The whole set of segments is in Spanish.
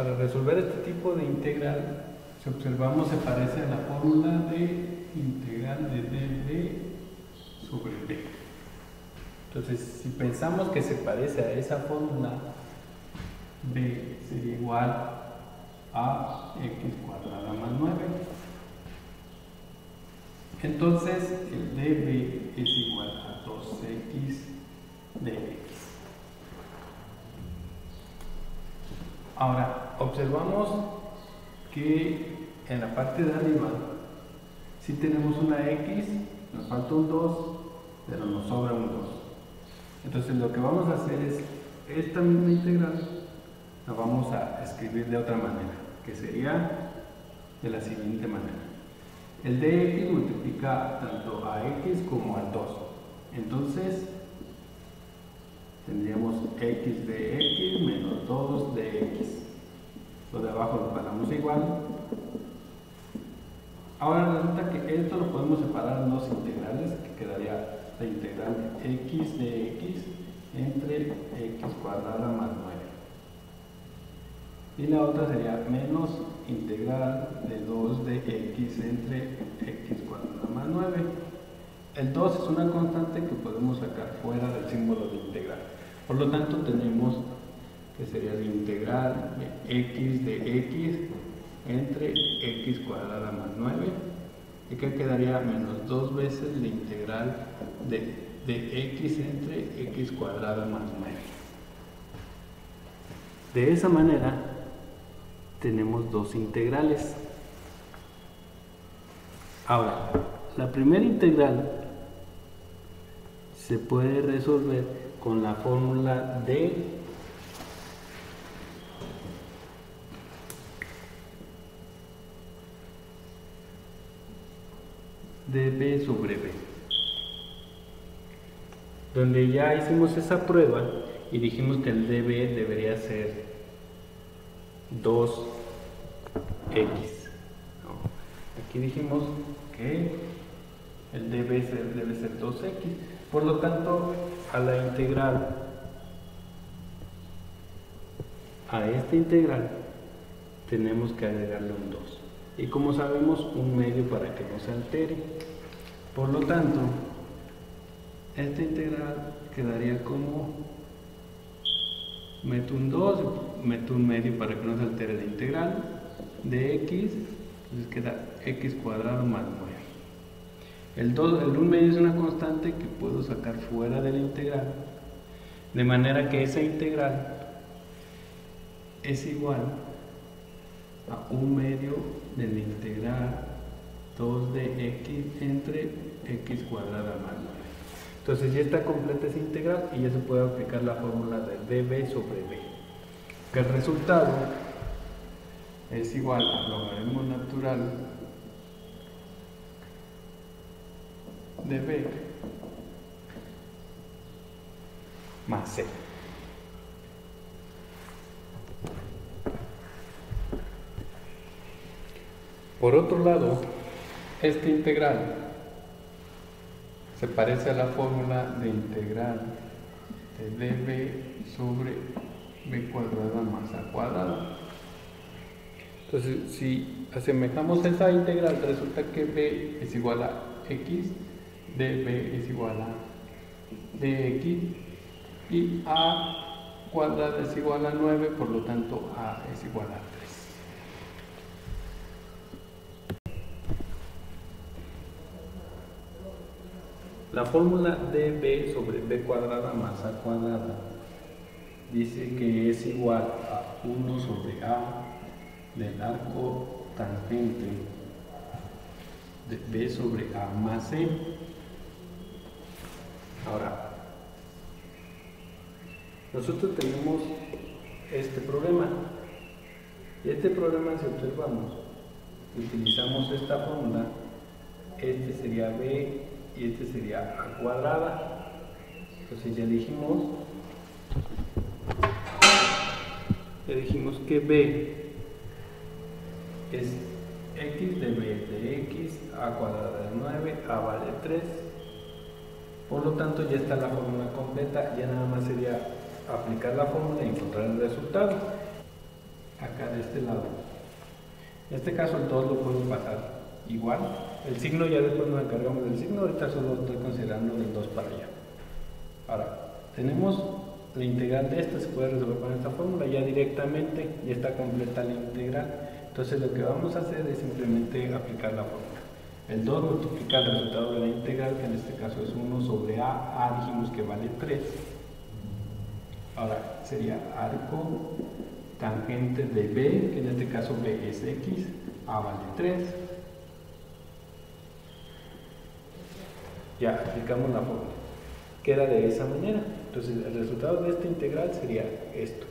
Para resolver este tipo de integral, si observamos se parece a la fórmula de integral de db sobre b. Entonces, si pensamos que se parece a esa fórmula, b sería igual a x cuadrada más 9. Entonces, el db es igual a 2x de x. Ahora, observamos que en la parte de arriba si tenemos una x, nos falta un 2, pero nos sobra un 2. Entonces lo que vamos a hacer es esta misma integral la vamos a escribir de otra manera, que sería de la siguiente manera. El dx multiplica tanto a x como al 2. Entonces tendríamos x de x menos 2 de x. Lo de abajo lo pasamos igual. Ahora resulta que esto lo podemos separar en dos integrales, que quedaría la integral x de x entre x cuadrada más 9. Y la otra sería menos integral de 2 de x entre x cuadrada más 9. El 2 es una constante que podemos sacar fuera del símbolo de integral. Por lo tanto tenemos que sería la integral de x de x entre x cuadrada más 9 y que quedaría menos dos veces la integral de, de x entre x cuadrada más 9. De esa manera tenemos dos integrales. Ahora, la primera integral se puede resolver con la fórmula de de b sobre b. Donde ya hicimos esa prueba y dijimos que el db debería ser 2x. Aquí dijimos que el db debe ser 2x. Por lo tanto, a la integral, a esta integral, tenemos que agregarle un 2 y como sabemos un medio para que no se altere. Por lo tanto, esta integral quedaría como meto un 2, meto un medio para que no se altere la integral de x, entonces queda x cuadrado más 9. El, 2, el 1 medio es una constante que puedo sacar fuera de la integral, de manera que esa integral es igual a 1 medio de la integral 2 de x entre x cuadrada más 9. Entonces ya está completa esa integral y ya se puede aplicar la fórmula de db sobre b. Que el resultado es igual al logaritmo natural de b más c. Por otro lado, esta integral se parece a la fórmula de integral de db sobre b cuadrada más a cuadrada. Entonces, si asemejamos esa integral, resulta que b es igual a x, db es igual a dx y a cuadrada es igual a 9, por lo tanto a es igual a 3. La fórmula de b sobre b cuadrada más a cuadrada dice que es igual a 1 sobre a del arco tangente de b sobre a más c. Ahora, nosotros tenemos este problema. Y este problema, si observamos, utilizamos esta fórmula, este sería b y este sería a cuadrada. Entonces ya dijimos, ya dijimos que b es x de b de x a cuadrada de 9, a vale 3. Por lo tanto ya está la fórmula completa, ya nada más sería aplicar la fórmula y encontrar el resultado. acá de este lado. En este caso el 2 lo puedo pasar igual. El signo ya después nos encargamos del signo, ahorita solo estoy considerando del 2 para allá. Ahora, tenemos la integral de esta, se puede resolver con esta fórmula ya directamente, ya está completa la integral. Entonces lo que vamos a hacer es simplemente aplicar la fórmula. El 2 multiplica el resultado de la integral, que en este caso es 1 sobre A, A dijimos que vale 3. Ahora sería arco tangente de B, que en este caso B es X, A vale 3. Ya aplicamos la fórmula. Queda de esa manera. Entonces el resultado de esta integral sería esto.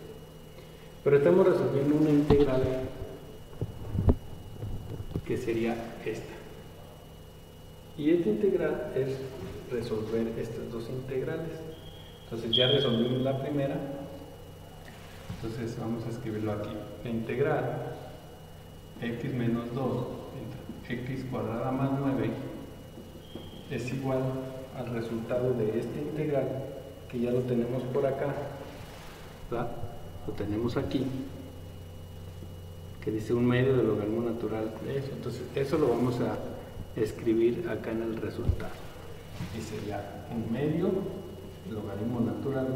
Pero estamos resolviendo una integral que sería esta. Y esta integral es resolver estas dos integrales. Entonces ya resolvimos la primera. Entonces vamos a escribirlo aquí. La integral x menos 2 entre x cuadrada más 9 es igual al resultado de esta integral que ya lo tenemos por acá. Lo tenemos aquí que dice un medio del logaritmo natural de eso. Entonces, eso lo vamos a escribir acá en el resultado. Y sería un medio logaritmo natural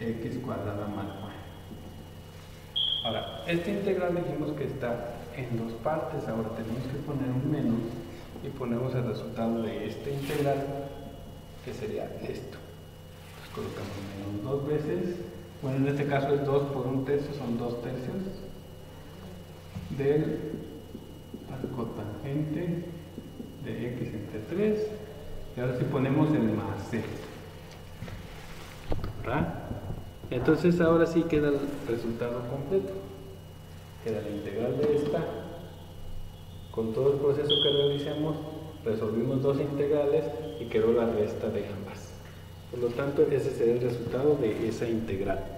x cuadrada más 9. Ahora, esta integral dijimos que está en dos partes, ahora tenemos que poner un menos y ponemos el resultado de esta integral, que sería esto. Colocamos menos dos veces, bueno en este caso es 2 por un tercio, son 2 tercios, del arco tangente de x entre 3, y ahora si ponemos el más c. ¿Verdad? Entonces ahora sí queda el resultado completo. Queda la integral de esta. Con todo el proceso que realicemos, resolvimos dos integrales y quedó la resta de ambas. Por lo tanto, ese será el resultado de esa integral.